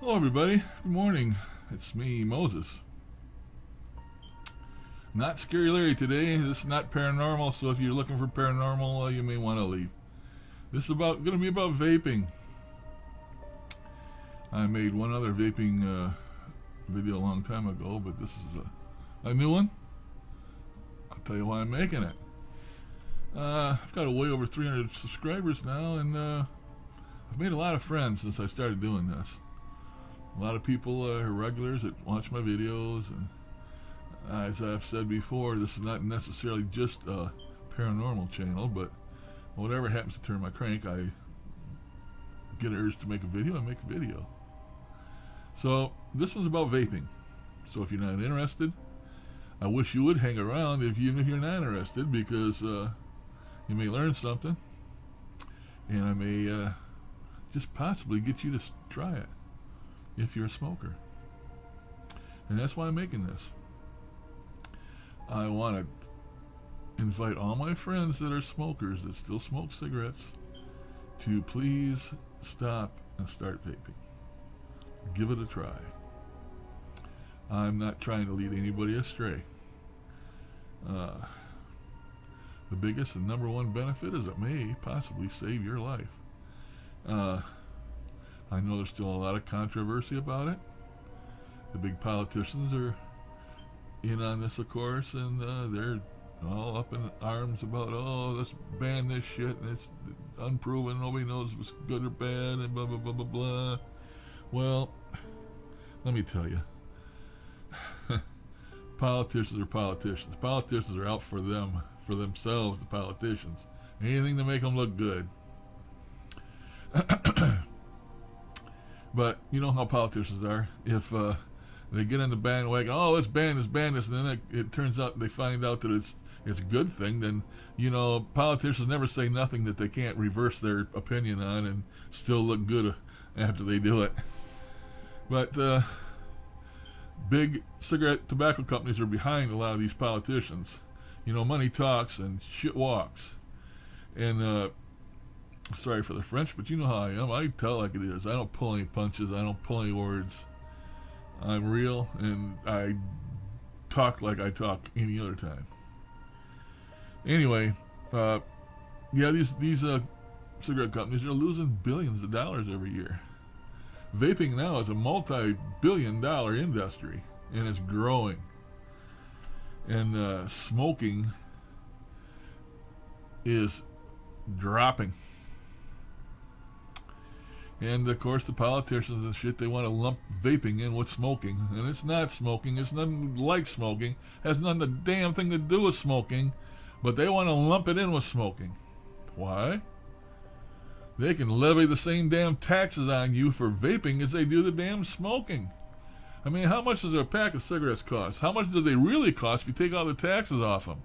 Hello, everybody. Good morning. It's me, Moses. Not Scary Larry today. This is not paranormal, so if you're looking for paranormal, uh, you may want to leave. This is about going to be about vaping. I made one other vaping uh, video a long time ago, but this is a, a new one. I'll tell you why I'm making it. Uh, I've got a way over 300 subscribers now, and uh, I've made a lot of friends since I started doing this. A lot of people are regulars that watch my videos, and as I've said before, this is not necessarily just a paranormal channel, but whatever happens to turn my crank, I get an urge to make a video, I make a video. So this one's about vaping. So if you're not interested, I wish you would hang around if even if you're not interested, because uh, you may learn something, and I may uh, just possibly get you to try it if you're a smoker. And that's why I'm making this. I want to invite all my friends that are smokers that still smoke cigarettes to please stop and start vaping. Give it a try. I'm not trying to lead anybody astray. Uh, the biggest and number one benefit is it may possibly save your life. Uh, I know there's still a lot of controversy about it. The big politicians are in on this, of course, and uh, they're all up in arms about, oh, let's ban this shit, and it's unproven, nobody knows if it's good or bad, and blah, blah, blah, blah, blah. Well, let me tell you. politicians are politicians. Politicians are out for them, for themselves, the politicians. Anything to make them look good. but you know how politicians are. If uh, they get on the bandwagon, oh, let's ban this, ban this, and then it, it turns out they find out that it's it's a good thing, then you know politicians never say nothing that they can't reverse their opinion on and still look good after they do it. But uh, big cigarette tobacco companies are behind a lot of these politicians. You know, money talks and shit walks. And uh, sorry for the French, but you know how I am. I tell like it is. I don't pull any punches. I don't pull any words. I'm real, and I talk like I talk any other time. Anyway, uh, yeah, these these uh, cigarette companies are losing billions of dollars every year. Vaping now is a multi-billion-dollar industry, and it's growing. And uh, smoking is dropping. And of course, the politicians and shit, they want to lump vaping in with smoking. And it's not smoking, it's nothing like smoking, it has nothing a damn thing to do with smoking, but they want to lump it in with smoking. Why? They can levy the same damn taxes on you for vaping as they do the damn smoking. I mean, how much does a pack of cigarettes cost? How much do they really cost if you take all the taxes off them?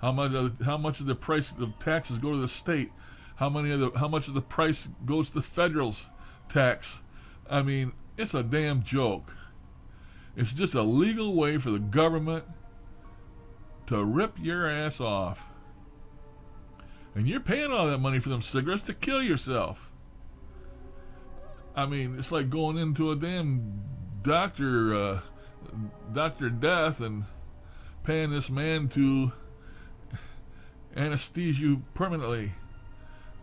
How much? How much of the price of taxes go to the state? How many of the? How much of the price goes to the federals? Tax. I mean, it's a damn joke. It's just a legal way for the government to rip your ass off. And you're paying all that money for them cigarettes to kill yourself. I mean, it's like going into a damn doctor, uh, Doctor Death, and paying this man to anesthesize you permanently.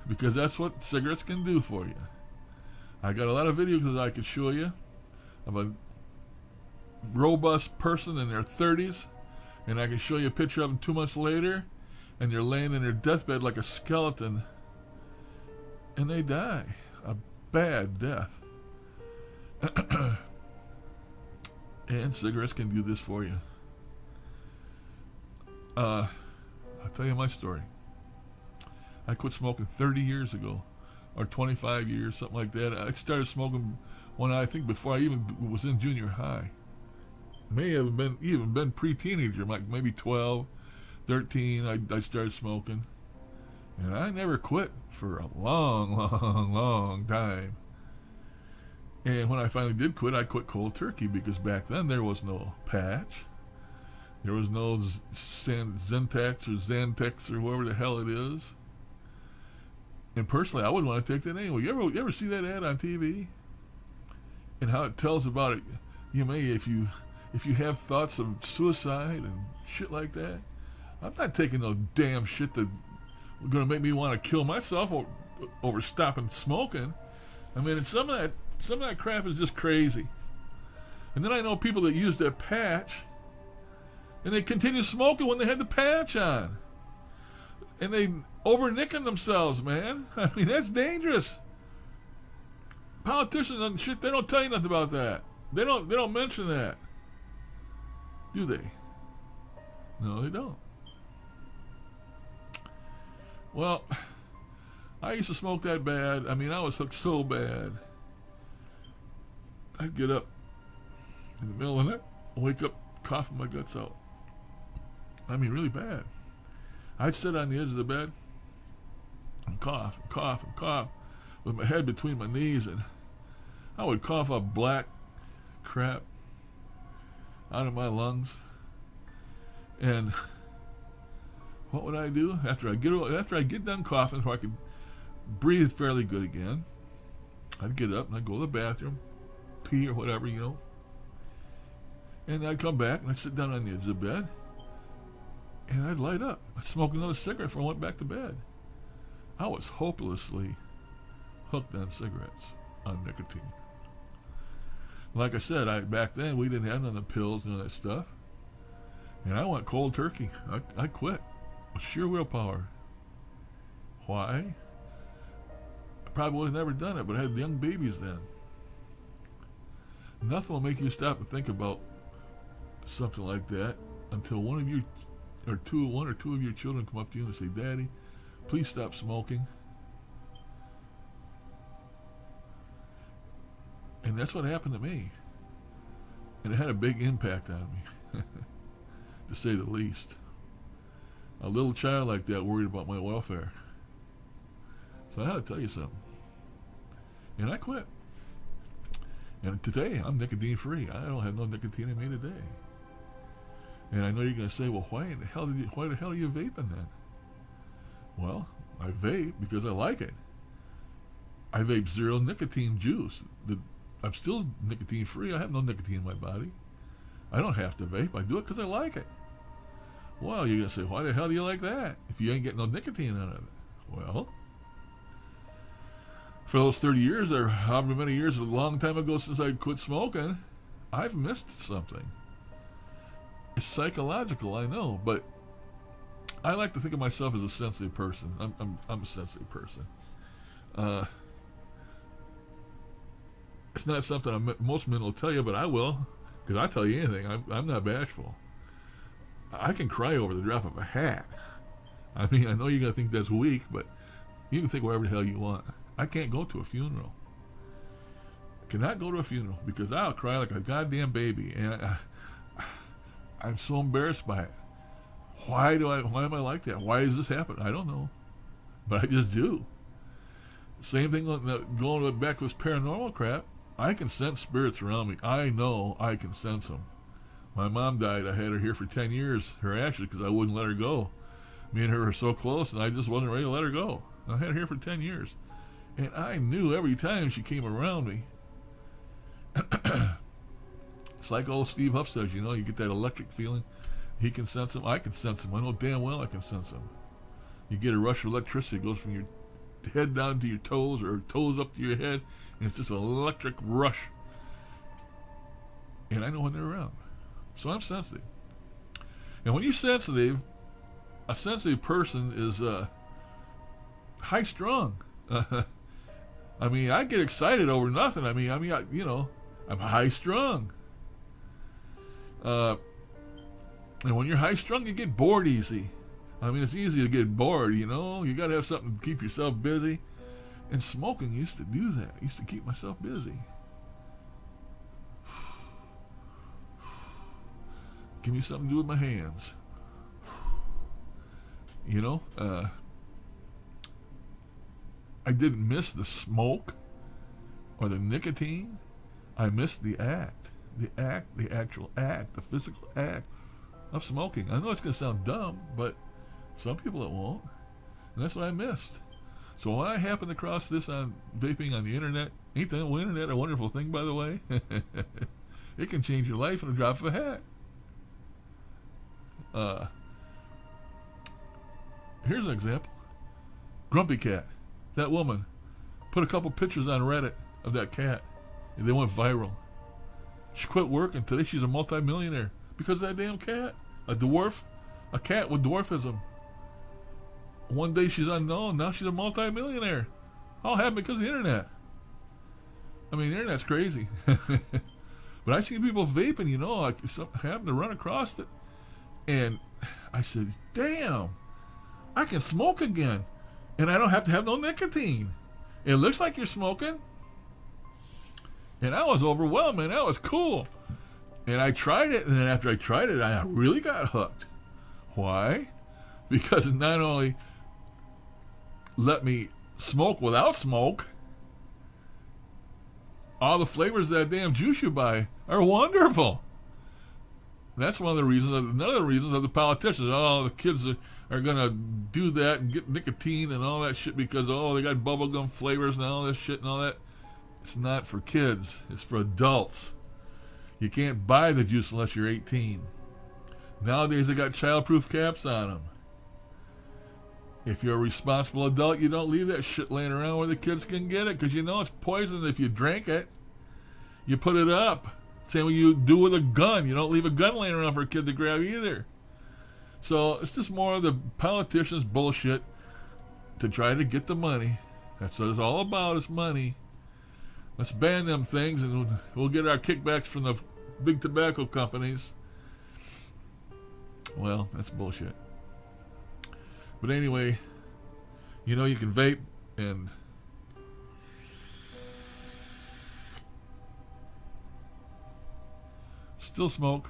Because that's what cigarettes can do for you. I got a lot of videos that I could show you of a robust person in their 30s, and I can show you a picture of them two months later, and they're laying in their deathbed like a skeleton, and they die a bad death. and cigarettes can do this for you. Uh, I'll tell you my story. I quit smoking 30 years ago or 25 years, something like that. I started smoking when I think before I even was in junior high. May have been even been pre-teenager, like maybe 12, 13. I, I started smoking, and I never quit for a long, long, long time. And when I finally did quit, I quit cold turkey because back then there was no patch. There was no Zentex or Xantex or whoever the hell it is. And personally, I wouldn't want to take that anyway. You ever, you ever see that ad on TV? and how it tells about it. You may, if you if you have thoughts of suicide and shit like that, I'm not taking no damn shit that going to make me want to kill myself over, over stopping smoking. I mean, some of that some of that crap is just crazy. And then I know people that use that patch, and they continue smoking when they had the patch on, and they over nicking themselves, man. I mean, that's dangerous. Politicians and shit, they don't tell you nothing about that. They don't. They don't mention that, do they? No, they don't. Well, I used to smoke that bad. I mean, I was hooked so bad. I'd get up in the middle of the night, wake up coughing my guts out. I mean, really bad. I'd sit on the edge of the bed and cough and cough and cough with my head between my knees, and I would cough up black crap out of my lungs. And what would I do after I get after I get done coughing, so I could breathe fairly good again? I'd get up and I'd go to the bathroom, pee or whatever, you know. And I'd come back and I'd sit down on the edge of the bed, and I'd light up. I'd smoke another cigarette before I went back to bed. I was hopelessly hooked on cigarettes, on nicotine. Like I said, I back then we didn't have none of the pills and all that stuff. And I went cold turkey. I, I quit. Sheer willpower. Why? I probably would have never done it, but I had young babies then. Nothing will make you stop and think about something like that until one of you, or two, one or two of your children come up to you and say, "Daddy, please stop smoking." And that's what happened to me. And it had a big impact on me, to say the least. A little child like that worried about my welfare. So I had to tell you something. And I quit. And today, I'm nicotine free. I don't have no nicotine in me today. And I know you're going to say, well, why the hell did you, why the hell are you vaping then? Well, I vape because I like it. I vape zero nicotine juice. The I'm still nicotine free. I have no nicotine in my body. I don't have to vape. I do it because I like it. Well, you're going to say, why the hell do you like that if you ain't getting no nicotine out of it? Well, for those 30 years or however many years, a long time ago since I quit smoking, I've missed something. It's psychological, I know, but I like to think of myself as a sensitive person. I'm, I'm, I'm a sensitive person. Uh, it's not something I'm, most men will tell you, but I will, because I tell you anything. I'm, I'm not bashful. I can cry over the drop of a hat. I mean, I know you're gonna think that's weak, but you can think whatever the hell you want. I can't go to a funeral. I cannot go to a funeral because I'll cry like a goddamn baby, and I, I'm so embarrassed by it. Why do I? Why am I like that? Why does this happen? I don't know, but I just do. Same thing going back with paranormal crap. I can sense spirits around me. I know I can sense them. My mom died. I had her here for 10 years, her ashes, because I wouldn't let her go. Me and her were so close, and I just wasn't ready to let her go. I had her here for 10 years. And I knew every time she came around me. it's like old Steve Huff says, you know, you get that electric feeling. He can sense them. I can sense them. I know damn well I can sense them. You get a rush of electricity. It goes from your head down to your toes or toes up to your head. And it's just an electric rush. And I know when they're around. So I'm sensitive. And when you're sensitive, a sensitive person is uh, high strung. I mean, I get excited over nothing. I mean, I mean, I, you know, I'm high strung. Uh, and when you're high strung, you get bored easy. I mean, it's easy to get bored, you know. You got to have something to keep yourself busy. And smoking used to do that. It used to keep myself busy. Give me something to do with my hands. You know, uh, I didn't miss the smoke or the nicotine. I missed the act, the act, the actual act, the physical act of smoking. I know it's going to sound dumb, but some people it won't. And that's what I missed. So when I happened across this on vaping on the internet, Ain't the internet a wonderful thing, by the way? it can change your life in a drop of a hat. Uh, here's an example. Grumpy Cat. That woman put a couple pictures on Reddit of that cat, and they went viral. She quit working. Today she's a multimillionaire because of that damn cat. A dwarf, a cat with dwarfism. One day she's unknown. Now she's a multimillionaire. All happened because of the internet. I mean, the internet's crazy. but I see people vaping, you know, like I happened to run across it. And I said, damn, I can smoke again. And I don't have to have no nicotine. It looks like you're smoking. And I was overwhelmed, man. That was cool. And I tried it, and then after I tried it, I really got hooked. Why? Because it not only let me smoke without smoke, all the flavors of that damn juice you buy are wonderful. That's one of the reasons. Another the reasons of the politicians. Oh, the kids are, are gonna do that and get nicotine and all that shit because oh they got bubblegum flavors and all this shit and all that. It's not for kids. It's for adults. You can't buy the juice unless you're 18. Nowadays they got childproof caps on them. If you're a responsible adult, you don't leave that shit laying around where the kids can get it because you know it's poison if you drink it. You put it up. Same way you do with a gun. You don't leave a gun laying around for a kid to grab either. So it's just more of the politicians' bullshit to try to get the money. That's what it's all about is money. Let's ban them things and we'll get our kickbacks from the big tobacco companies. Well, that's bullshit. But anyway, you know you can vape and still smoke,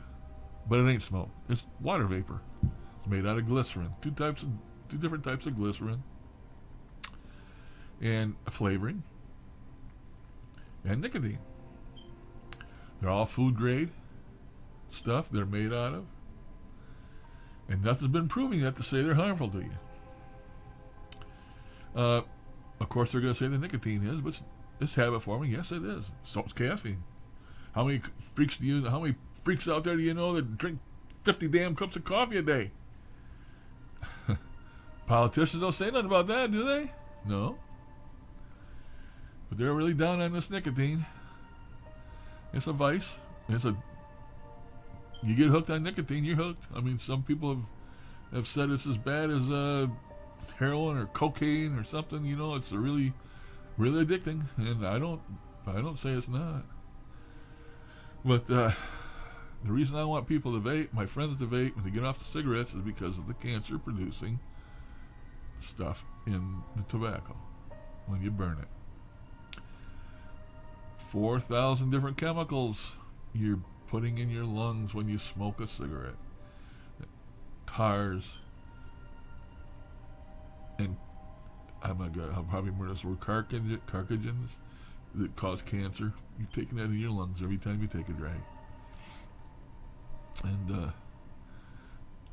but it ain't smoke. It's water vapor. It's made out of glycerin. Two types of two different types of glycerin. And a flavoring. And nicotine. They're all food grade stuff they're made out of. And nothing's been proven yet to say they're harmful to you. Uh, of course, they're going to say the nicotine is, but it's habit forming. Yes, it is. So it's caffeine. How many freaks do you? How many freaks out there do you know that drink 50 damn cups of coffee a day? Politicians don't say nothing about that, do they? No. But they're really down on this nicotine. It's a vice. It's a you get hooked on nicotine, you're hooked. I mean, some people have have said it's as bad as uh, heroin or cocaine or something. You know, it's really, really addicting, and I don't, I don't say it's not. But uh, the reason I want people to vape, my friends to vape, and to get off the cigarettes is because of the cancer-producing stuff in the tobacco when you burn it. Four thousand different chemicals you're putting in your lungs when you smoke a cigarette. Tars. And I'm not gonna I'll probably murder this word carcinogens that cause cancer. You're taking that in your lungs every time you take a drag. And uh,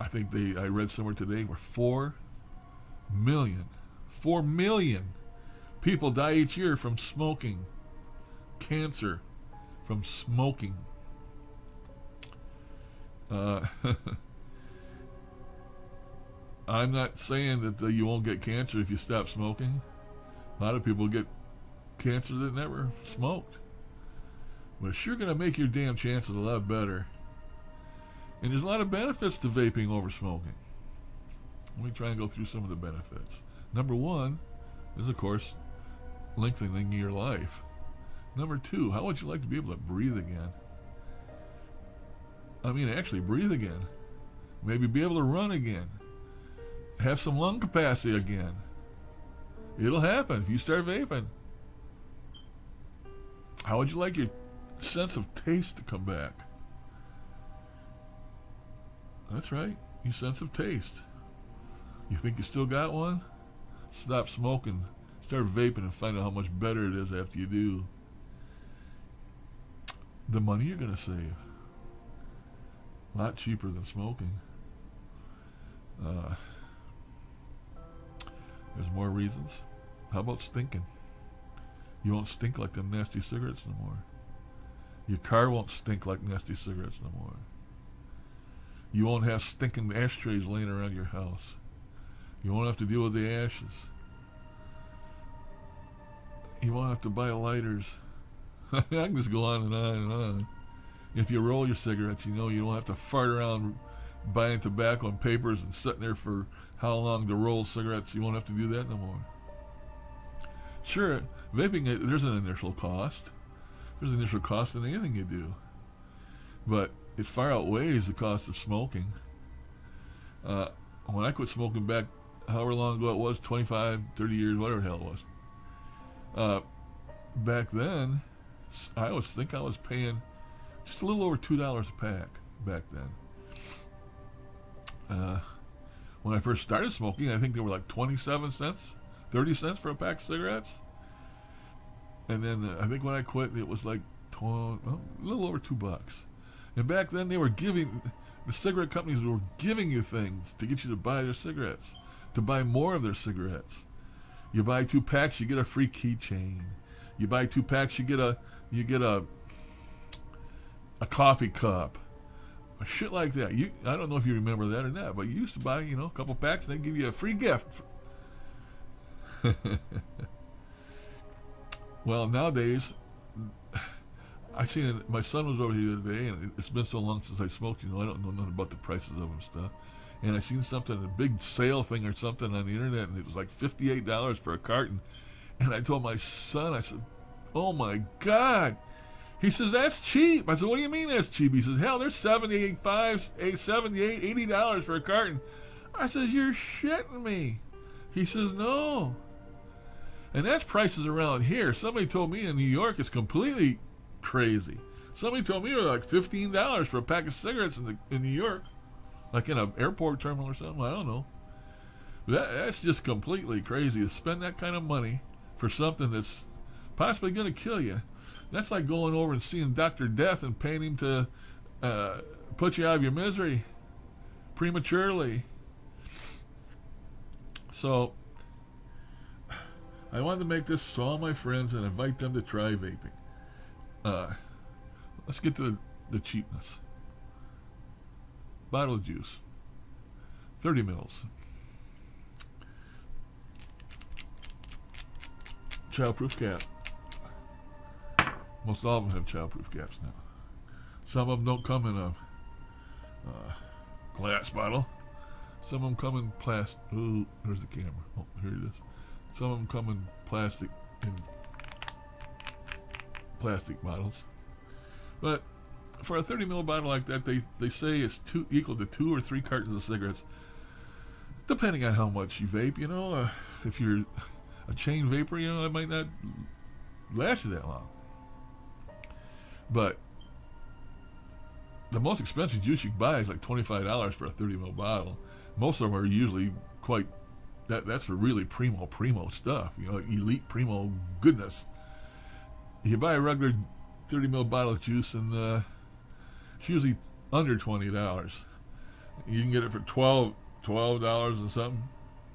I think they I read somewhere today where four million, four million people die each year from smoking. Cancer from smoking. Uh, I'm not saying that uh, you won't get cancer if you stop smoking. A lot of people get cancer that never smoked. But it's sure going to make your damn chances a lot better. And there's a lot of benefits to vaping over smoking. Let me try and go through some of the benefits. Number one is, of course, lengthening your life. Number two, how would you like to be able to breathe again? I mean, actually breathe again. Maybe be able to run again. Have some lung capacity again. It'll happen if you start vaping. How would you like your sense of taste to come back? That's right, your sense of taste. You think you still got one? Stop smoking. Start vaping and find out how much better it is after you do. The money you're going to save. A lot cheaper than smoking. Uh, there's more reasons. How about stinking? You won't stink like them nasty cigarettes no more. Your car won't stink like nasty cigarettes no more. You won't have stinking ashtrays laying around your house. You won't have to deal with the ashes. You won't have to buy lighters. I can just go on and on and on. If you roll your cigarettes, you know you don't have to fart around buying tobacco and papers and sitting there for how long to roll cigarettes. You won't have to do that no more. Sure, vaping, there's an initial cost. There's an initial cost in anything you do. But it far outweighs the cost of smoking. Uh, when I quit smoking back however long ago it was 25, 30 years, whatever the hell it was. Uh, back then, I always think I was paying just a little over two dollars a pack back then. Uh, when I first started smoking, I think they were like 27 cents, 30 cents for a pack of cigarettes. And then uh, I think when I quit, it was like 12, well, a little over two bucks. And back then, they were giving the cigarette companies were giving you things to get you to buy their cigarettes, to buy more of their cigarettes. You buy two packs, you get a free keychain. You buy two packs, you get a you get a a coffee cup, shit like that. You I don't know if you remember that or not, but you used to buy you know a couple packs and they give you a free gift. well, nowadays, I seen it, my son was over here the other day, and it's been so long since I smoked. You know, I don't know nothing about the prices of them stuff and I seen something, a big sale thing or something on the internet, and it was like fifty-eight dollars for a carton. And I told my son, I said, "Oh my God!" He says, "That's cheap." I said, "What do you mean that's cheap?" He says, "Hell, there's seventy-eight, eight, eh, seventy-eight, eighty dollars for a carton." I says, "You're shitting me." He says, "No." And that's prices around here. Somebody told me in New York it's completely crazy. Somebody told me it was like fifteen dollars for a pack of cigarettes in the in New York like in an airport terminal or something. I don't know. That, that's just completely crazy to spend that kind of money for something that's possibly going to kill you. That's like going over and seeing Doctor Death and paying him to uh, put you out of your misery prematurely. So I wanted to make this to all my friends and invite them to try vaping. Uh, let's get to the, the cheapness bottle of juice, 30 mils. Childproof cap. Most all of them have childproof caps now. Some of them don't come in a uh, glass bottle. Some of them come in plastic. Ooh, there's the camera. Oh, here it is. Some of them come in plastic in plastic bottles. But for a 30 ml bottle like that, they, they say it's two equal to two or three cartons of cigarettes, depending on how much you vape. You know, uh, if you're a chain vapor, you know, it might not last you that long. But the most expensive juice you can buy is like $25 for a 30 ml bottle. Most of them are usually quite that that's for really primo primo stuff, you know, elite primo goodness. You buy a regular 30 ml bottle of juice and uh, it's usually under twenty dollars. You can get it for twelve twelve dollars or something.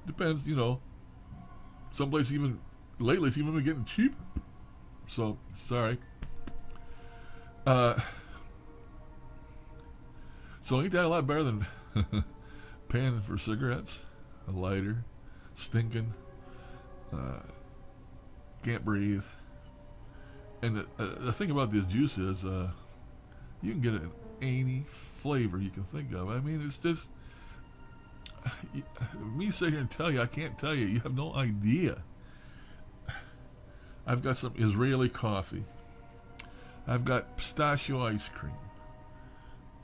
Depends, you know. Some places even lately it's even been getting cheaper. So sorry. Uh, so ain't that a lot better than paying for cigarettes, a lighter, stinking, uh, can't breathe. And the, uh, the thing about this juice is, uh, you can get any flavor you can think of. I mean, it's just me sit here and tell you, I can't tell you. You have no idea. I've got some Israeli coffee. I've got pistachio ice cream.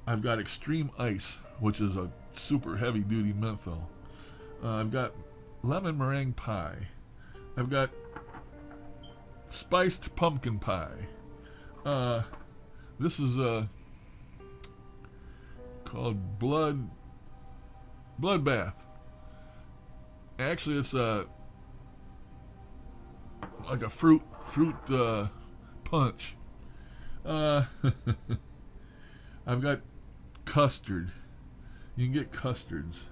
I've got extreme ice, which is a super heavy duty menthol. Uh, I've got lemon meringue pie. I've got spiced pumpkin pie. Uh, this is uh, called Blood Bloodbath. Actually, it's a uh, like a fruit fruit uh, punch. Uh, I've got custard. You can get custards,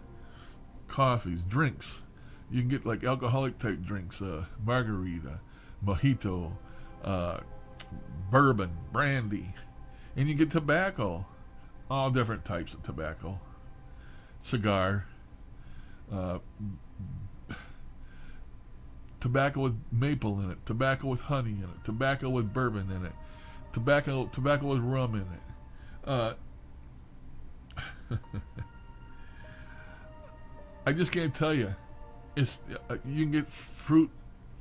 coffees, drinks. You can get like alcoholic type drinks, uh, margarita. mojito, uh, bourbon, brandy, and you get tobacco, all different types of tobacco, cigar, uh, tobacco with maple in it, tobacco with honey in it, tobacco with bourbon in it, tobacco tobacco with rum in it. Uh, I just can't tell you. It's uh, you can get fruit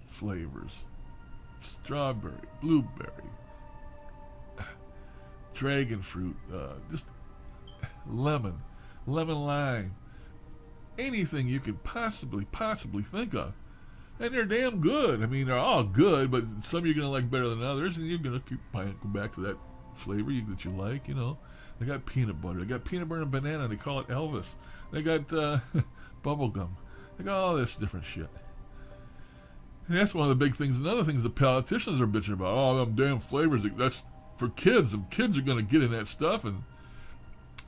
flavors, strawberry, blueberry, dragon fruit, uh, just lemon, lemon lime, anything you could possibly possibly think of. And they're damn good. I mean, they're all good, but some you're gonna like better than others, and you're gonna keep buying, go back to that flavor you, that you like. You know, they got peanut butter, they got peanut butter and banana. They call it Elvis. They got uh, bubble gum. They got all this different shit. And that's one of the big things. Another thing is the politicians are bitching about. Oh, them damn flavors. That's for kids. The kids are going to get in that stuff, and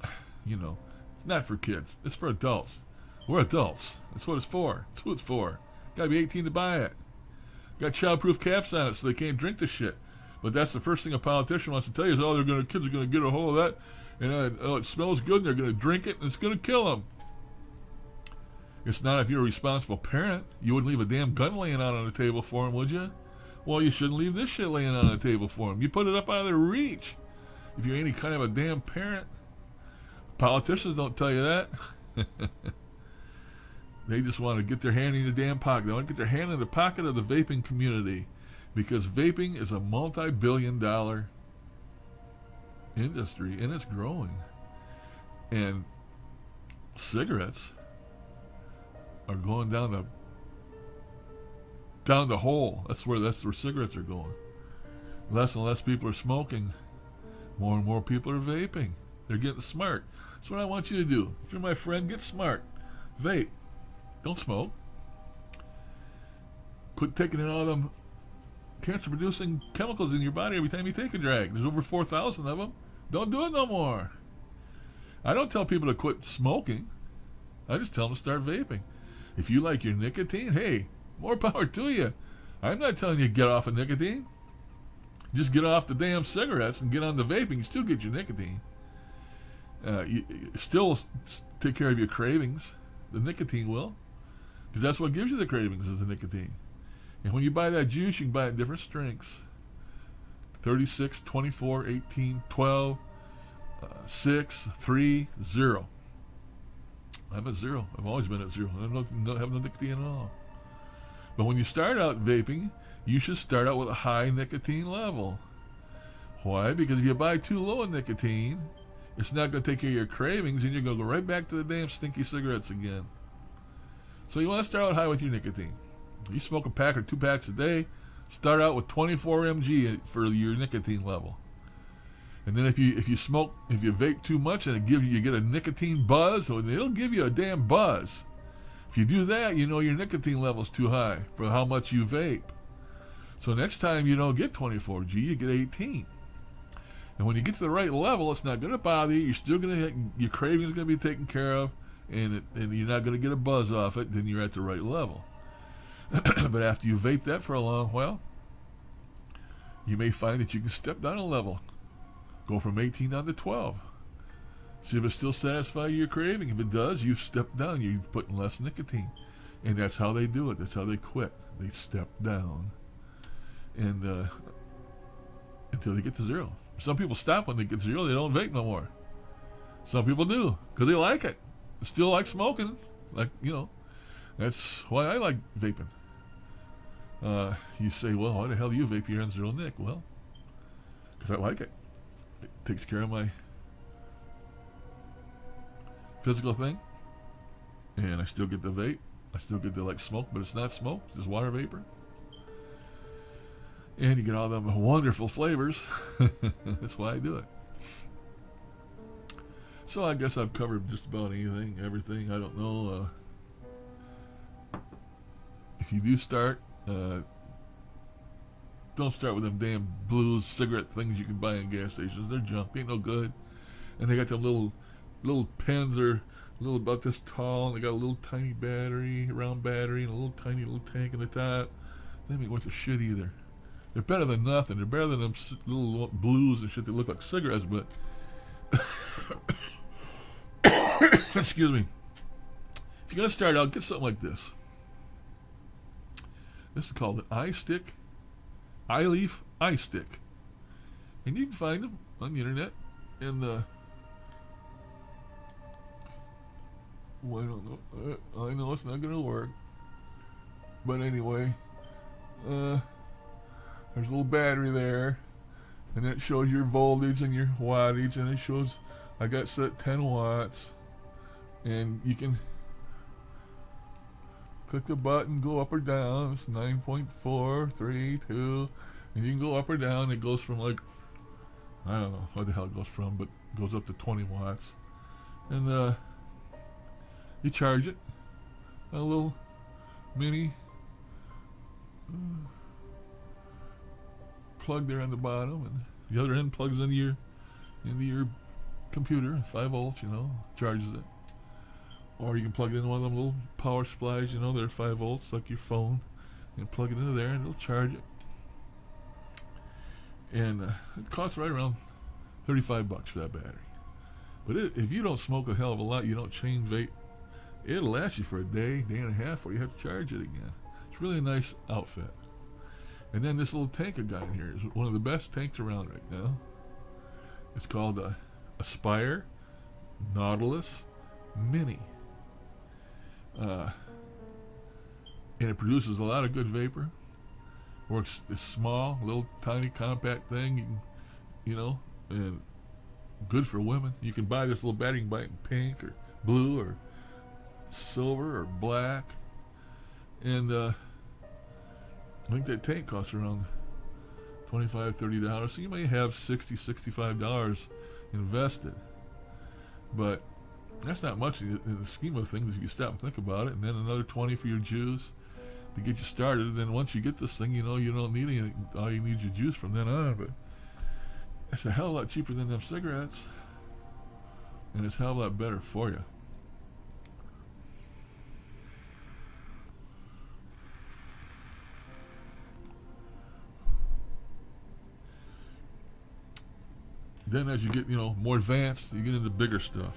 you know, it's not for kids. It's for adults. We're adults. That's what it's for. That's what it's for. Got to be 18 to buy it. Got childproof caps on it, so they can't drink the shit. But that's the first thing a politician wants to tell you is, oh, they're to kids are to get a hold of that, and uh, oh, it smells good, and they're to drink it, and it's to kill them. It's not if you're a responsible parent. You wouldn't leave a damn gun laying out on the table for them, would you? Well, you shouldn't leave this shit laying on the table for them. You put it up out of their reach. If you're any kind of a damn parent, politicians don't tell you that. they just want to get their hand in the damn pocket. They want to get their hand in the pocket of the vaping community because vaping is a multi-billion dollar industry and it's growing. And cigarettes are going down the down the hole. That's where that's where cigarettes are going. Less and less people are smoking. More and more people are vaping. They're getting smart. That's what I want you to do. If you're my friend, get smart. Vape. Don't smoke. Quit taking in all them cancer producing chemicals in your body every time you take a drag. There's over 4,000 of them. Don't do it no more. I don't tell people to quit smoking. I just tell them to start vaping. If you like your nicotine, hey, more power to you. I'm not telling you to get off of nicotine. Just get off the damn cigarettes and get on the vaping. You still get your nicotine. Uh, you, you still take care of your cravings. The nicotine will. Because that's what gives you the cravings is the nicotine. And when you buy that juice, you can buy it different strengths. 36, 24, 18, 12, uh, 6, 3, 0. I'm at zero. I've always been at zero. I don't, have no nicotine at all. But when you start out vaping, you should start out with a high nicotine level. Why? Because if you buy too low in nicotine, it's not going to take care of your cravings, and you're going to go right back to the damn stinky cigarettes again. So you want to start out high with your nicotine. You smoke a pack or two packs a day, start out with 24 mg for your nicotine level. And then if you if you smoke if you vape too much and it gives you, you get a nicotine buzz, oh, so it'll give you a damn buzz. If you do that, you know your nicotine level's too high for how much you vape. So next time you don't get 24G, you get 18. And when you get to the right level, it's not going to bother you. You're still going to your cravings going to be taken care of, and it, and you're not going to get a buzz off it. Then you're at the right level. but after you vape that for a long while, you may find that you can step down a level Go from 18 down to 12. See if it still satisfies your craving. If it does, you've stepped down. You're putting less nicotine. And that's how they do it. That's how they quit. They step down. And uh, until they get to zero. Some people stop when they get to zero. They don't vape no more. Some people do because they like it. Still like smoking. Like, you know, that's why I like vaping. Uh, you say, well, why the hell do you vape? You're on zero nick. Well, because I like it It takes care of my physical thing. And I still get the vape. I still get the like smoke, but it's not smoke, it's water vapor. And you get all them wonderful flavors. That's why I do it. So I guess I've covered just about anything, everything. I don't know. Uh, if you do start, uh, don't start with them damn blues cigarette things you can buy in gas stations. They're junk. Ain't no good. And they got them little little pens are a little about this tall and they got a little tiny battery, round battery, and a little tiny little tank in the top. They ain't worth a shit either. They're better than nothing. They're better than them little blues and shit that look like cigarettes, but. Excuse me. If you're going to start out, get something like this. This is called an iStick, eye leaf, iLeaf stick. And you can find them on the internet. And, uh, well, I don't know. I know it's not going to work. But anyway, uh, there's a little battery there. And it shows your voltage and your wattage. And it shows I got set 10 watts. And you can click the button, go up or down. It's 9.4, 3, 2. And you can go up or down. It goes from like, I don't know what the hell it goes from, but goes up to 20 watts. And uh, you charge it. A little mini uh, plug there on the bottom, and the other end plugs into your into your computer, 5 volts, you know, charges it. Or you can plug it in one of them little power supplies, you know, they're 5 volts, like your phone. and plug it into there and it'll charge it. And uh, it costs right around 35 bucks for that battery. But it, if you don't smoke a hell of a lot, you don't chain vape, it'll last you for a day, day and a half, or you have to charge it again. It's really a nice outfit. And then this little tank I got in here is one of the best tanks around right now. It's called a Aspire Nautilus Mini. Uh, and it produces a lot of good vapor. Works it's small, little tiny compact thing. You, can, you know, and good for women. You can buy this little buy it in pink or blue or silver or black. And uh, I think that tank costs around 25 $30. So you may have 60 $65 invested. But that's not much in the scheme of things if you stop and think about it. And then another 20 for your juice to get you started. And then once you get this thing, you know you don't need any. All you need is your juice from then on. But it's a hell of a lot cheaper than them cigarettes, and it's a hell of a lot better for you. Then as you get, you know, more advanced, you get into bigger stuff.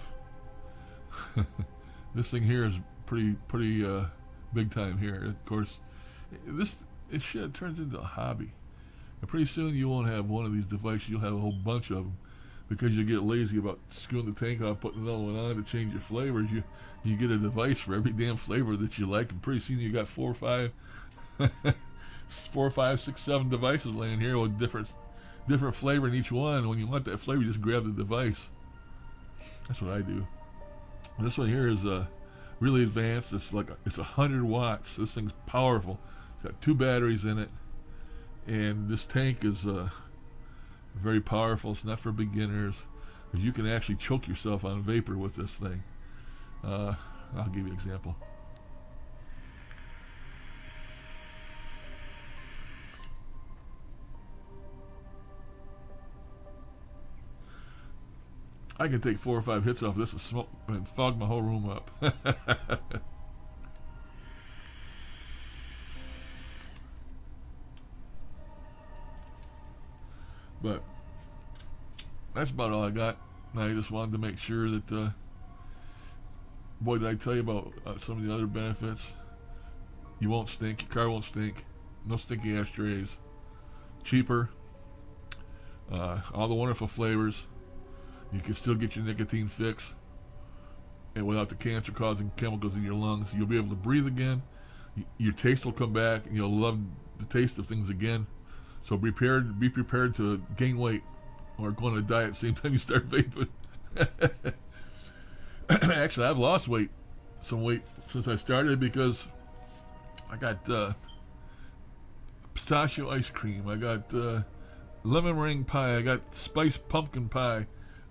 this thing here is pretty, pretty uh, big time here. Of course, this, this shit turns into a hobby. And pretty soon you won't have one of these devices, you'll have a whole bunch of them. Because you get lazy about screwing the tank off, putting another one on to change your flavors. You you get a device for every damn flavor that you like, and pretty soon you got four or five, four, five, six, seven devices laying here with different different flavor in each one. When you want that flavor, you just grab the device. That's what I do. This one here is uh, really advanced. It's like a, it's a hundred watts. This thing's powerful. It's got two batteries in it, and this tank is uh, very powerful. It's not for beginners, because you can actually choke yourself on vapor with this thing. Uh, I'll give you an example. I can take four or five hits off this and smoke and fog my whole room up. but that's about all I got. I just wanted to make sure that, uh, boy, did I tell you about uh, some of the other benefits? You won't stink. Your car won't stink. No stinky ashtrays. Cheaper. Uh, all the wonderful flavors. You can still get your nicotine fix and without the cancer causing chemicals in your lungs. You'll be able to breathe again. your taste will come back and you'll love the taste of things again. So be prepared, be prepared to gain weight or go on a diet at the same time you start vaping. Actually, I've lost weight, some weight since I started because I got uh, pistachio ice cream. I got uh, lemon meringue pie. I got spiced pumpkin pie.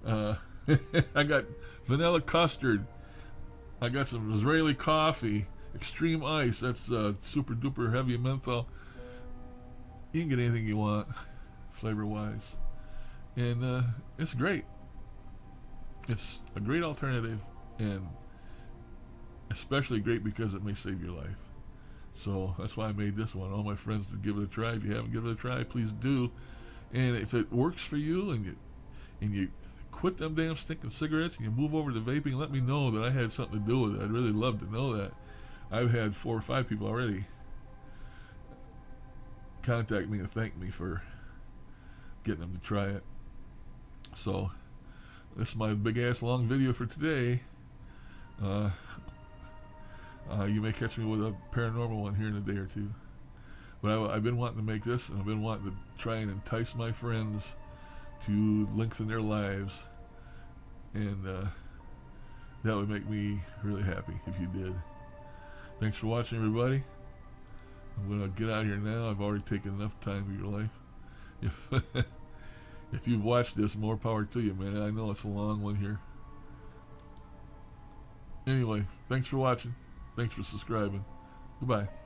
Uh, I got vanilla custard. I got some Israeli coffee, extreme ice. That's uh, super duper heavy menthol. You can get anything you want, flavor wise, and uh, it's great. It's a great alternative, and especially great because it may save your life. So that's why I made this one. All my friends to give it a try. If you haven't given it a try, please do. And if it works for you and you and you quit them damn stinking cigarettes and you move over to vaping, let me know that I had something to do with it. I'd really love to know that. I've had four or five people already contact me and thank me for getting them to try it. So this is my big ass long video for today. Uh, uh, you may catch me with a paranormal one here in a day or two. But I, have been wanting to make this, and I've been wanting to try and entice my friends to lengthen their lives. And uh, that would make me really happy if you did. Thanks for watching, everybody. I'm going to get out of here now. I've already taken enough time of your life. If, if you've watched this, more power to you, man. I know it's a long one here. Anyway, thanks for watching. Thanks for subscribing. Goodbye.